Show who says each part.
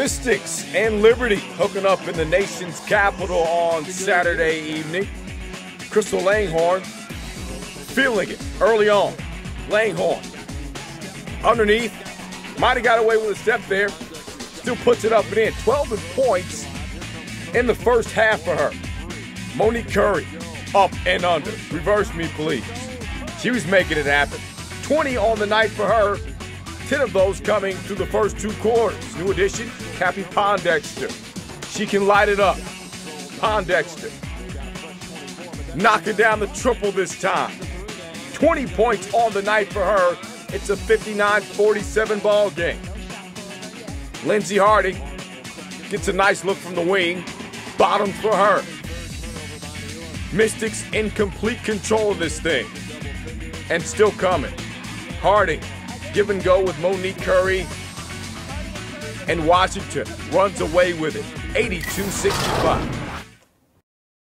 Speaker 1: Mystics and Liberty hooking up in the nation's capital on Saturday evening. Crystal Langhorne feeling it early on. Langhorne underneath. Might have got away with a step there. Still puts it up and in. 12 points in the first half for her. Monique Currie up and under. Reverse me, please. She was making it happen. 20 on the night for her. 10 of those coming through the first two quarters. New addition, Cappie Pondexter. She can light it up. Pondexter. Knocking down the triple this time. 20 points on the night for her. It's a 59-47 ball game. Lindsey Harding gets a nice look from the wing. Bottom for her. Mystics in complete control of this thing. And still coming. Harding give and go with Monique Currie. And Washington runs away with it, 82 65.